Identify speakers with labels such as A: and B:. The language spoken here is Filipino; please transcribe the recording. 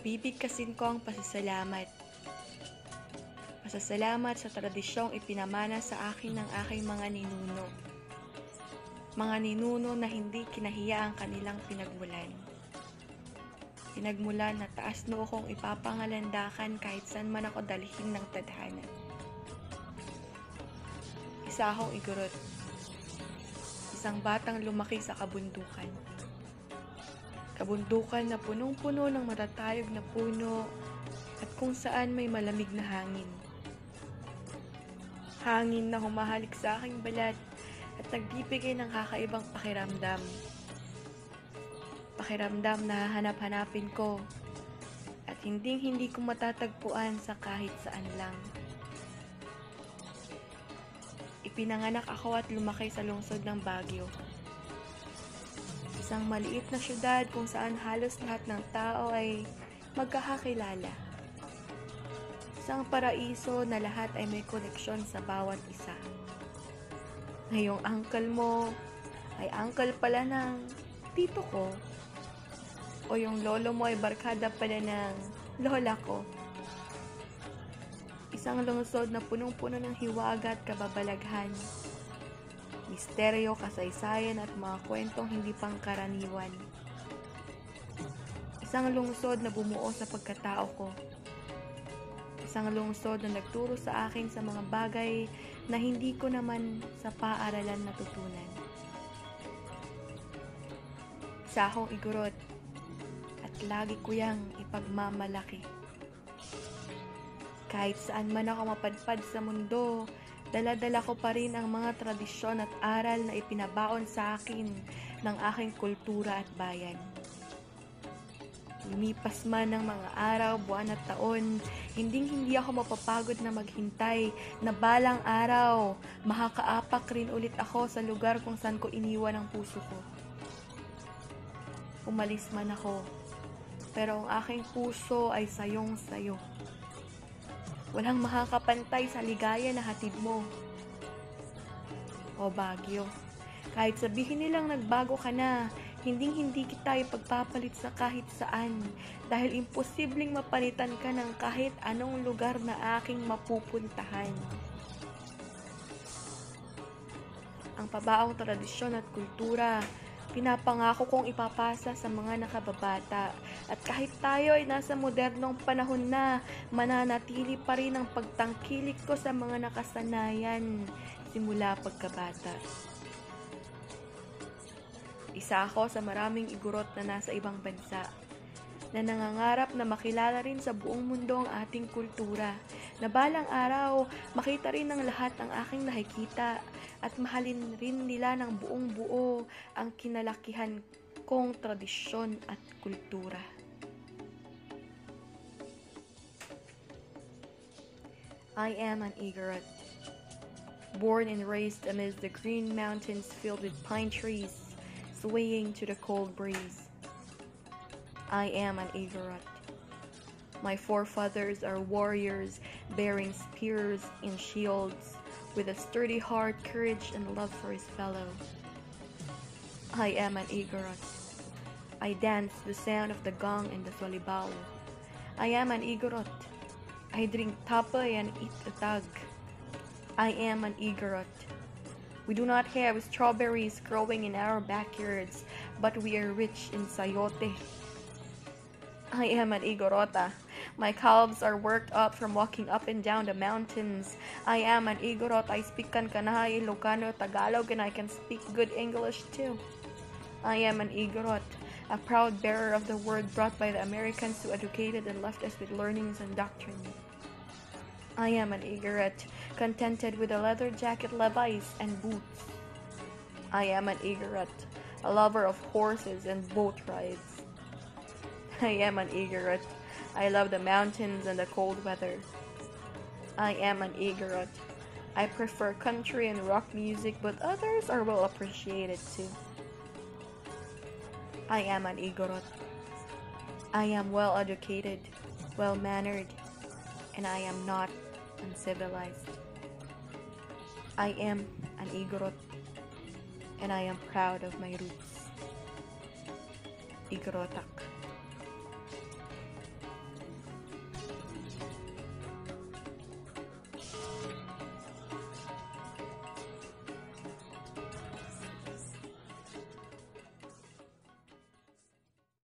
A: Bibigkasin ko ang pasasalamat. Pasasalamat sa tradisyong ipinamana sa akin ng aking mga ninuno. Mga ninuno na hindi kinahiya ang kanilang pinagmulan. Pinagmulan na taas noo kong ipapangalandakan kahit saan man ako dalhin ng tadhana. Isa akong igurot. Isang batang lumaki sa kabundukan. Kabundukan na punong-puno ng matatayog na puno at kung saan may malamig na hangin. Hangin na humahalik sa aking balat at nagbibigay ng kakaibang pakiramdam. Pakiramdam na hanap-hanapin ko at hinding-hindi ko matatagpuan sa kahit saan lang. Ipinanganak ako at lumaki sa lungsod ng Baguio. Isang maliit na syudad kung saan halos lahat ng tao ay magkakakilala. Isang paraiso na lahat ay may koneksyon sa bawat isa. Ngayong uncle mo ay uncle pala ng tito ko. O yung lolo mo ay barkada pala ng lola ko. Isang lungsod na punong-puno ng hiwaga at kababalaghan. Misteryo, kasaysayan at mga kwentong hindi pangkaraniwan. Isang lungsod na bumuo sa pagkatao ko. Isang lungsod na nagturo sa akin sa mga bagay na hindi ko naman sa paaralan natutunan. Isa akong igurot at lagi ko yang ipagmamalaki. Kahit saan man ako mapadpad sa mundo, daladala ko pa rin ang mga tradisyon at aral na ipinabaon sa akin ng aking kultura at bayan. Lumipas man ng mga araw, buwan at taon, hinding hindi ako mapapagod na maghintay na balang araw, makakaapak rin ulit ako sa lugar kung saan ko iniwan ang puso ko. Umalis man ako, pero ang aking puso ay sayong sayo. Walang makakapantay sa ligaya na hatid mo. O Bagyo, kahit sabihin nilang nagbago ka na, hinding hindi kita ipagpapalit sa kahit saan dahil imposibleng mapalitan ka ng kahit anong lugar na aking mapupuntahan. Ang pabaong tradisyon at kultura pinapangako kong ipapasa sa mga nakababata. At kahit tayo ay nasa modernong panahon na, mananatili pa rin ang pagtangkilik ko sa mga nakasanayan simula pagkabata. Isa ako sa maraming igurot na nasa ibang bansa na nangangarap na makilala rin sa buong mundo ang ating kultura, na balang araw makita rin ng lahat ang aking nakikita at mahalin rin nila ng buong buo ang kinalakihan kong tradisyon at kultura. I am an Igorot, born and raised amidst the green mountains filled with pine trees, swaying to the cold breeze. I am an Igorot. My forefathers are warriors bearing spears and shields, with a sturdy heart, courage, and love for his fellow. I am an Igorot. I dance the sound of the gong and the solibao. I am an Igorot. I drink tapay and eat the tag. I am an Igorot. We do not have strawberries growing in our backyards, but we are rich in sayote. I am an Igorota. My calves are worked up from walking up and down the mountains. I am an Igorot. I speak Kankanahay, Ilocano, Tagalog, and I can speak good English too. I am an Igorot, a proud bearer of the word brought by the Americans who educated and left us with learnings and doctrine. I am an Igorot, contented with a leather jacket, levi's, and boots. I am an Igorot, a lover of horses and boat rides. I am an Igorot. I love the mountains and the cold weather. I am an Igorot. I prefer country and rock music, but others are well appreciated too. I am an Igorot. I am well educated, well mannered, and I am not uncivilized. I am an Igorot, and I am proud of my roots. Igorotak.